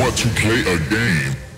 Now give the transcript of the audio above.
want to play a game.